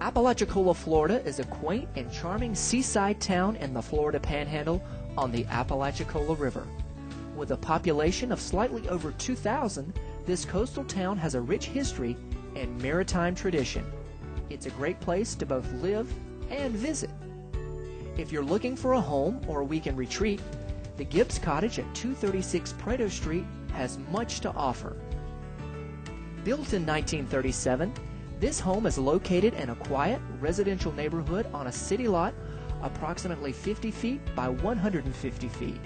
Apalachicola, Florida is a quaint and charming seaside town in the Florida Panhandle on the Apalachicola River. With a population of slightly over 2,000, this coastal town has a rich history and maritime tradition. It's a great place to both live and visit. If you're looking for a home or a weekend retreat, the Gibbs Cottage at 236 Prado Street has much to offer. Built in 1937, this home is located in a quiet residential neighborhood on a city lot approximately 50 feet by 150 feet.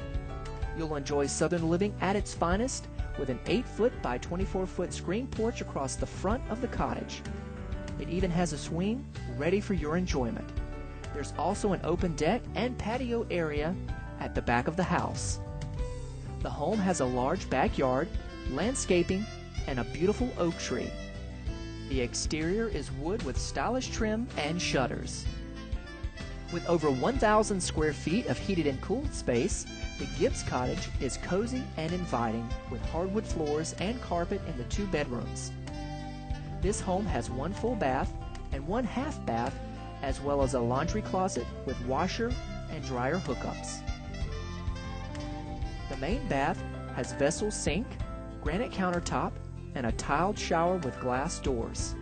You'll enjoy southern living at its finest with an 8 foot by 24 foot screen porch across the front of the cottage. It even has a swing ready for your enjoyment. There's also an open deck and patio area at the back of the house. The home has a large backyard, landscaping, and a beautiful oak tree. The exterior is wood with stylish trim and shutters. With over 1,000 square feet of heated and cooled space, the Gibbs Cottage is cozy and inviting with hardwood floors and carpet in the two bedrooms. This home has one full bath and one half bath, as well as a laundry closet with washer and dryer hookups. The main bath has vessel sink, granite countertop, and a tiled shower with glass doors.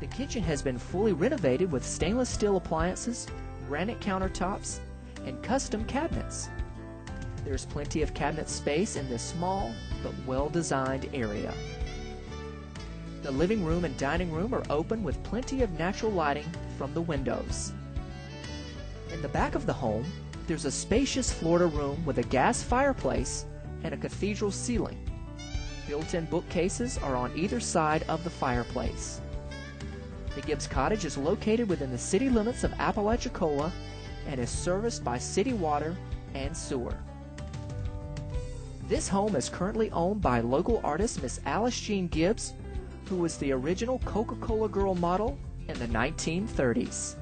The kitchen has been fully renovated with stainless steel appliances, granite countertops, and custom cabinets. There's plenty of cabinet space in this small but well designed area. The living room and dining room are open with plenty of natural lighting from the windows. In the back of the home, there's a spacious Florida room with a gas fireplace and a cathedral ceiling. Built-in bookcases are on either side of the fireplace. The Gibbs Cottage is located within the city limits of Apalachicola and is serviced by city water and sewer. This home is currently owned by local artist Miss Alice Jean Gibbs, who was the original Coca-Cola girl model in the 1930s.